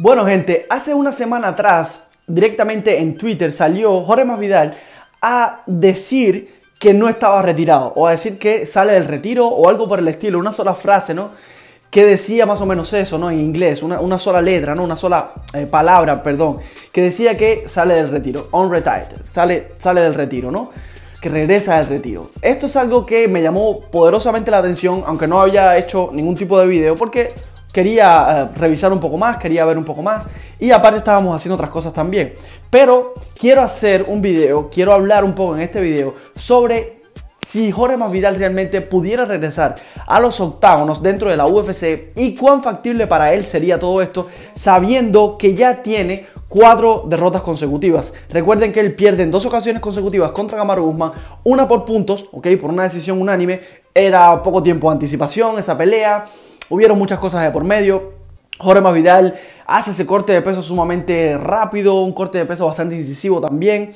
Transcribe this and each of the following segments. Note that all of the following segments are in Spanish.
Bueno gente, hace una semana atrás, directamente en Twitter salió Jorge Masvidal a decir que no estaba retirado o a decir que sale del retiro o algo por el estilo, una sola frase, ¿no? Que decía más o menos eso, ¿no? En inglés, una, sola letra, ¿no? Una sola eh, palabra, perdón, que decía que sale del retiro, on retired, sale, sale del retiro, ¿no? Que regresa del retiro. Esto es algo que me llamó poderosamente la atención, aunque no había hecho ningún tipo de video, porque quería eh, revisar un poco más, quería ver un poco más y aparte estábamos haciendo otras cosas también. Pero quiero hacer un video, quiero hablar un poco en este video sobre si Jorge Masvidal realmente pudiera regresar a los octágonos dentro de la UFC y cuán factible para él sería todo esto sabiendo que ya tiene cuatro derrotas consecutivas. Recuerden que él pierde en dos ocasiones consecutivas contra Kamaru Usman, una por puntos, ok, por una decisión unánime. Era poco tiempo de anticipación esa pelea. Hubieron muchas cosas de por medio. Jorge Masvidal hace ese corte de peso sumamente rápido, un corte de peso bastante incisivo también.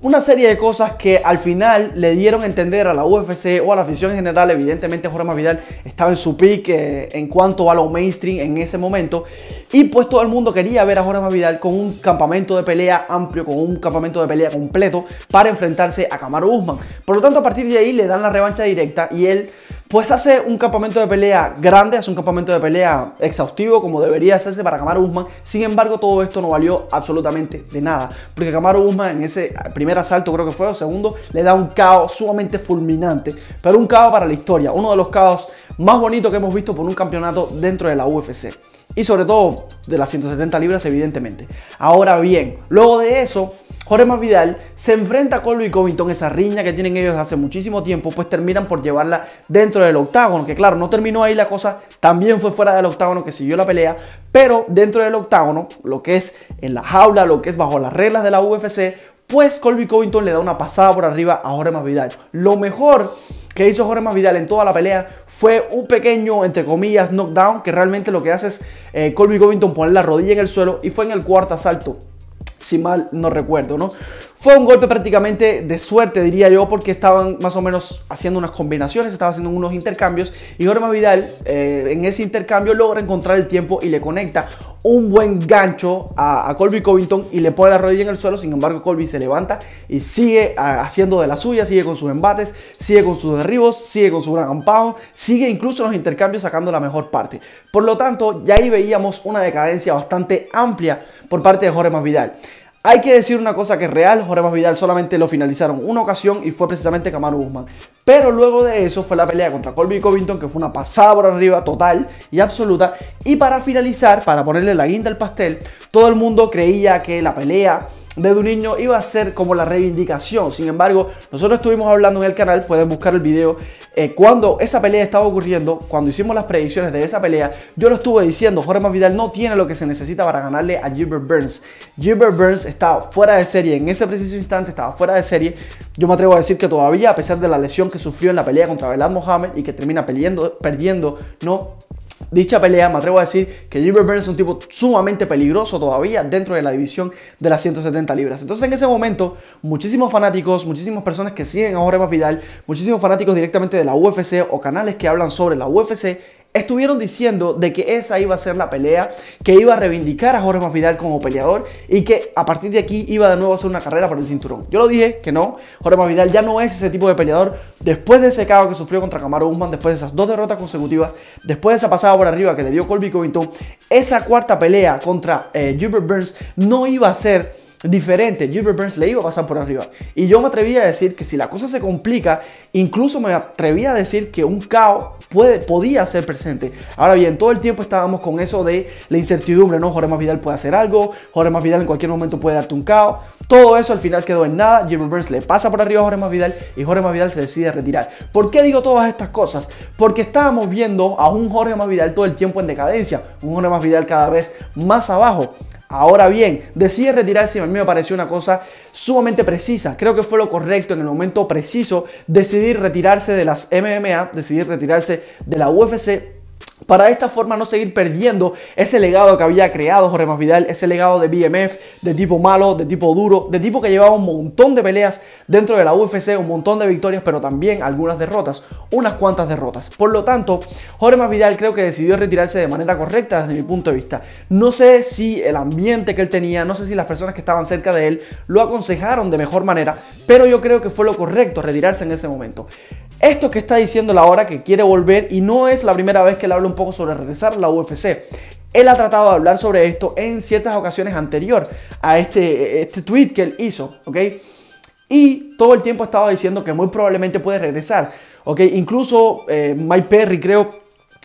Una serie de cosas que al final le dieron a entender a la UFC o a la afición en general. Evidentemente, Jorge Masvidal estaba en su pick eh, en cuanto a lo mainstream en ese momento. Y pues todo el mundo quería ver a Jorge Masvidal con un campamento de pelea amplio, con un campamento de pelea completo para enfrentarse a Kamaru Usman. Por lo tanto, a partir de ahí le dan la revancha directa y él pues hace un campamento de pelea grande, hace un campamento de pelea exhaustivo como debería hacerse para Kamaru Usman. Sin embargo, todo esto no valió absolutamente de nada, porque Kamaru Usman en ese primer asalto, creo que fue o segundo, le da un caos sumamente fulminante, pero un caos para la historia, uno de los caos más bonitos que hemos visto por un campeonato dentro de la UFC. Y sobre todo de las 170 libras, evidentemente. Ahora bien, luego de eso, Jorge Masvidal se enfrenta a Colby Covington, esa riña que tienen ellos hace muchísimo tiempo, pues terminan por llevarla dentro del octágono, que claro, no terminó ahí la cosa, también fue fuera del octágono que siguió la pelea, pero dentro del octágono, lo que es en la jaula, lo que es bajo las reglas de la UFC, pues Colby Covington le da una pasada por arriba a Jorge Masvidal. Lo mejor que hizo Jorge Masvidal en toda la pelea fue un pequeño, entre comillas, knockdown, que realmente lo que hace es eh, Colby Covington poner la rodilla en el suelo y fue en el cuarto asalto si mal no recuerdo, ¿no? Fue un golpe prácticamente de suerte, diría yo, porque estaban más o menos haciendo unas combinaciones, estaban haciendo unos intercambios y Jorge Vidal eh, en ese intercambio logra encontrar el tiempo y le conecta un buen gancho a, Colby Covington y le pone la rodilla en el suelo. Sin embargo, Colby se levanta y sigue haciendo de la suya, sigue con sus embates, sigue con sus derribos, sigue con su gran ampao, sigue incluso en los intercambios sacando la mejor parte. Por lo tanto, ya ahí veíamos una decadencia bastante amplia por parte de Jorge Masvidal. Hay que decir una cosa que es real, Jorge Masvidal solamente lo finalizaron una ocasión y fue precisamente Kamaru Usman. Pero luego de eso fue la pelea contra Colby Covington, que fue una pasada por arriba total y absoluta. Y para finalizar, para ponerle la guinda al pastel, todo el mundo creía que la pelea de un niño iba a ser como la reivindicación. Sin embargo, nosotros estuvimos hablando en el canal, pueden buscar el video, eh, cuando esa pelea estaba ocurriendo, cuando hicimos las predicciones de esa pelea, yo lo estuve diciendo, Jorge Masvidal no tiene lo que se necesita para ganarle a Gilbert Burns. Gilbert Burns está fuera de serie, en ese preciso instante estaba fuera de serie. Yo me atrevo a decir que todavía, a pesar de la lesión que sufrió en la pelea contra Belal Mohamed y que termina perdiendo, perdiendo no dicha pelea, me atrevo a decir que Gilbert Burns es un tipo sumamente peligroso todavía dentro de la división de las 170 libras. Entonces en ese momento, muchísimos fanáticos, muchísimas personas que siguen a Jorge Masvidal, muchísimos fanáticos directamente de la UFC o canales que hablan sobre la UFC, estuvieron diciendo de que esa iba a ser la pelea que iba a reivindicar a Jorge Masvidal como peleador y que a partir de aquí iba de nuevo a hacer una carrera por el cinturón. Yo lo dije que no, Jorge Masvidal ya no es ese tipo de peleador después de ese caos que sufrió contra Camaro Usman, después de esas dos derrotas consecutivas, después de esa pasada por arriba que le dio Colby Covington, esa cuarta pelea contra eh, Gilbert Burns no iba a ser diferente. Gilbert Burns le iba a pasar por arriba. Y yo me atrevía a decir que si la cosa se complica, incluso me atrevía a decir que un caos puede, podía ser presente. Ahora bien, todo el tiempo estábamos con eso de la incertidumbre, ¿no? Jorge Masvidal puede hacer algo, Jorge Masvidal en cualquier momento puede darte un caos. Todo eso al final quedó en nada. Gilbert Burns le pasa por arriba a Jorge Masvidal y Jorge Masvidal se decide retirar. ¿Por qué digo todas estas cosas? Porque estábamos viendo a un Jorge Masvidal todo el tiempo en decadencia, un Jorge Masvidal cada vez más abajo. Ahora bien, decide retirarse y a mí me pareció una cosa sumamente precisa. Creo que fue lo correcto en el momento preciso decidir retirarse de las MMA, decidir retirarse de la UFC para de esta forma no seguir perdiendo ese legado que había creado Jorge Masvidal, ese legado de BMF, de tipo malo, de tipo duro, de tipo que llevaba un montón de peleas dentro de la UFC, un montón de victorias, pero también algunas derrotas, unas cuantas derrotas. Por lo tanto, Jorge Masvidal creo que decidió retirarse de manera correcta desde mi punto de vista. No sé si el ambiente que él tenía, no sé si las personas que estaban cerca de él lo aconsejaron de mejor manera, pero yo creo que fue lo correcto retirarse en ese momento. Esto que está diciendo la hora que quiere volver y no es la primera vez que él habla un poco sobre regresar la UFC. Él ha tratado de hablar sobre esto en ciertas ocasiones anterior a este, este tweet que él hizo, ¿ok? Y todo el tiempo estaba diciendo que muy probablemente puede regresar, ¿ok? Incluso eh, Mike Perry creo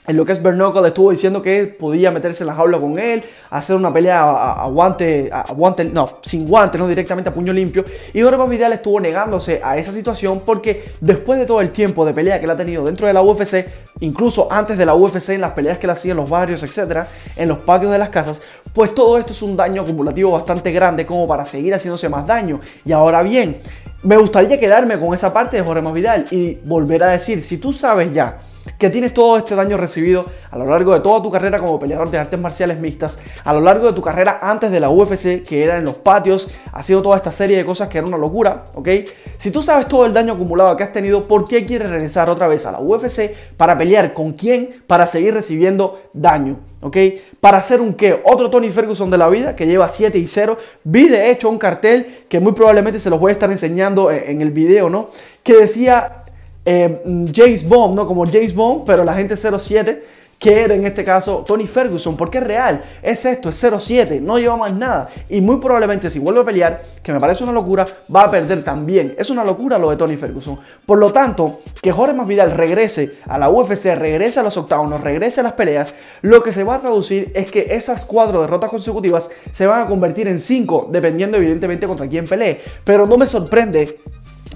en lo que es Bernocle estuvo diciendo que podía meterse en la jaula con él, hacer una pelea a, guante, a, guante, no, sin guante, no directamente a puño limpio. Y Jorge Masvidal estuvo negándose a esa situación porque después de todo el tiempo de pelea que él ha tenido dentro de la UFC, incluso antes de la UFC, en las peleas que él hacía en los barrios, etcétera, en los patios de las casas, pues todo esto es un daño acumulativo bastante grande como para seguir haciéndose más daño. Y ahora bien, me gustaría quedarme con esa parte de Jorge Masvidal y volver a decir, si tú sabes ya que tienes todo este daño recibido a lo largo de toda tu carrera como peleador de artes marciales mixtas, a lo largo de tu carrera antes de la UFC, que era en los patios, haciendo toda esta serie de cosas que era una locura, ¿ok? Si tú sabes todo el daño acumulado que has tenido, ¿por qué quieres regresar otra vez a la UFC para pelear con quién? Para seguir recibiendo daño. ¿ok? Para hacer un qué? Otro Tony Ferguson de la vida que lleva 7 y 0. Vi de hecho un cartel que muy probablemente se los voy a estar enseñando en el video, ¿no? Que decía eh, James Bond, ¿no? Como James Bond, pero la gente 07, que era en este caso Tony Ferguson, porque es real, es esto, es 07, no lleva más nada. Y muy probablemente si vuelve a pelear, que me parece una locura, va a perder también. Es una locura lo de Tony Ferguson. Por lo tanto, que Jorge Masvidal regrese a la UFC, regrese a los octavos, regrese a las peleas, lo que se va a traducir es que esas cuatro derrotas consecutivas se van a convertir en cinco, dependiendo evidentemente contra quién pelee. Pero no me sorprende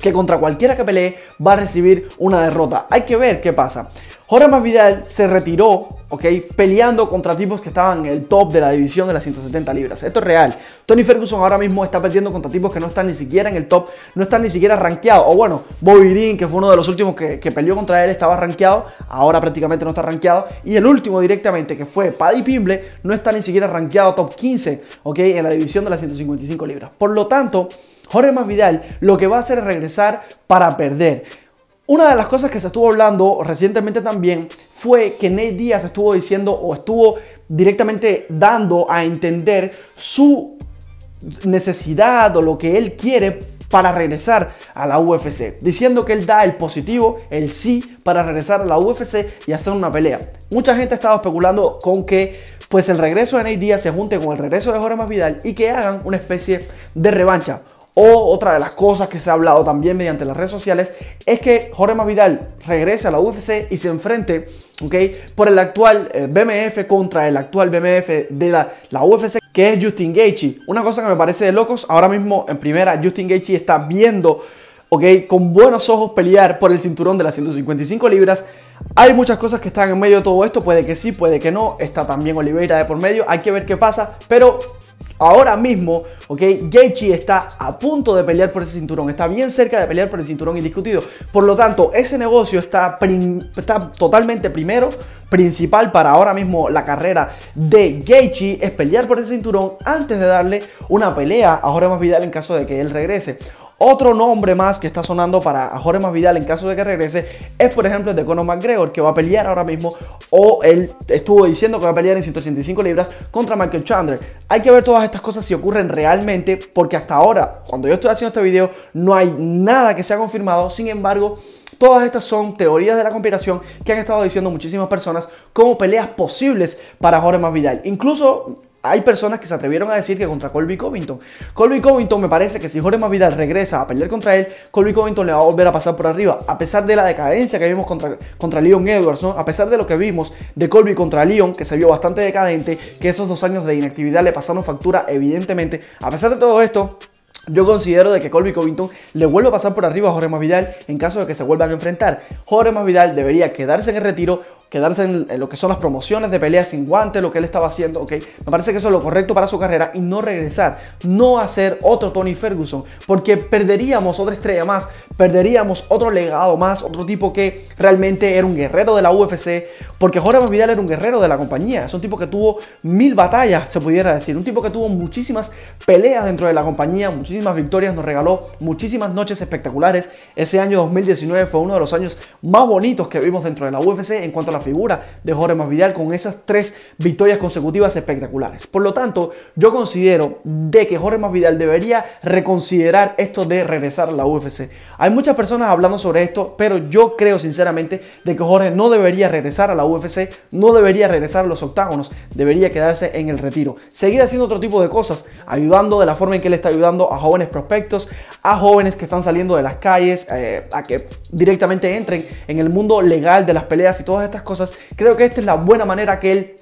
que contra cualquiera que pelee va a recibir una derrota. Hay que ver qué pasa. Jorge Masvidal se retiró, ¿ok? Peleando contra tipos que estaban en el top de la división de las 170 libras. Esto es real. Tony Ferguson ahora mismo está perdiendo contra tipos que no están ni siquiera en el top, no están ni siquiera rankeados. O bueno, Bobby Green, que fue uno de los últimos que, peleó contra él, estaba rankeado. Ahora prácticamente no está rankeado. Y el último directamente, que fue Paddy Pimble, no está ni siquiera rankeado top 15, ¿ok? En la división de las 155 libras. Por lo tanto, Jorge Masvidal lo que va a hacer es regresar para perder. Una de las cosas que se estuvo hablando recientemente también fue que Nate Díaz estuvo diciendo o estuvo directamente dando a entender su necesidad o lo que él quiere para regresar a la UFC, diciendo que él da el positivo, el sí para regresar a la UFC y hacer una pelea. Mucha gente ha estado especulando con que pues el regreso de Nate Díaz se junte con el regreso de Jorge Masvidal y que hagan una especie de revancha. O otra de las cosas que se ha hablado también mediante las redes sociales es que Jorge Masvidal regrese a la UFC y se enfrente ¿okay? por el actual eh, BMF contra el actual BMF de la, la UFC que es Justin Gaethje. Una cosa que me parece de locos, ahora mismo en primera Justin Gaethje está viendo ¿okay? con buenos ojos pelear por el cinturón de las 155 libras. Hay muchas cosas que están en medio de todo esto, puede que sí, puede que no. Está también Oliveira de por medio, hay que ver qué pasa, pero Ahora mismo, ok, Gaethje está a punto de pelear por ese cinturón, está bien cerca de pelear por el cinturón indiscutido. Por lo tanto, ese negocio está, totalmente primero, principal para ahora mismo la carrera de Gaethje es pelear por ese cinturón antes de darle una pelea a Jorge Masvidal en caso de que él regrese. Otro nombre más que está sonando para Jorge Masvidal en caso de que regrese es, por ejemplo, el de Conor McGregor, que va a pelear ahora mismo, o él estuvo diciendo que va a pelear en 185 libras contra Michael Chandler. Hay que ver todas estas cosas si ocurren realmente, porque hasta ahora, cuando yo estoy haciendo este video, no hay nada que sea confirmado. Sin embargo, Todas estas son teorías de la conspiración que han estado diciendo muchísimas personas como peleas posibles para Jorge Masvidal. Incluso hay personas que se atrevieron a decir que contra Colby Covington. Colby Covington me parece que si Jorge Masvidal regresa a pelear contra él, Colby Covington le va a volver a pasar por arriba. A pesar de la decadencia que vimos contra, contra Leon Edwards, ¿no? A pesar de lo que vimos de Colby contra Leon, que se vio bastante decadente, que esos dos años de inactividad le pasaron factura, evidentemente. A pesar de todo esto, yo considero de que Colby Covington le vuelva a pasar por arriba a Jorge Masvidal en caso de que se vuelvan a enfrentar. Jorge Masvidal debería quedarse en el retiro quedarse en, lo que son las promociones de peleas sin guantes, lo que él estaba haciendo, ¿ok? Me parece que eso es lo correcto para su carrera y no regresar, no hacer otro Tony Ferguson, porque perderíamos otra estrella más, perderíamos otro legado más, otro tipo que realmente era un guerrero de la UFC, porque Jorge Masvidal era un guerrero de la compañía, es un tipo que tuvo mil batallas, se pudiera decir, un tipo que tuvo muchísimas peleas dentro de la compañía, muchísimas victorias, nos regaló muchísimas noches espectaculares. Ese año 2019 fue uno de los años más bonitos que vimos dentro de la UFC en cuanto a la figura de Jorge Masvidal con esas tres victorias consecutivas espectaculares. Por lo tanto, yo considero de que Jorge Masvidal debería reconsiderar esto de regresar a la UFC. Hay muchas personas hablando sobre esto, pero yo creo sinceramente de que Jorge no debería regresar a la UFC, no debería regresar a los octágonos, debería quedarse en el retiro. Seguir haciendo otro tipo de cosas, ayudando de la forma en que él está ayudando a jóvenes prospectos, a jóvenes que están saliendo de las calles, eh, a que directamente entren en el mundo legal de las peleas y todas estas Creo que esta es la buena manera que él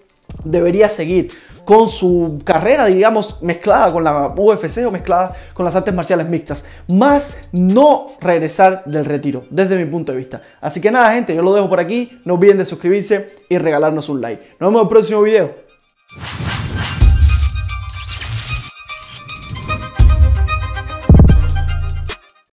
debería seguir con su carrera, digamos, mezclada con la UFC o mezclada con las artes marciales mixtas, más no regresar del retiro, desde mi punto de vista. Así que nada, gente, yo lo dejo por aquí. No olviden de suscribirse y regalarnos un like. Nos vemos en el próximo video.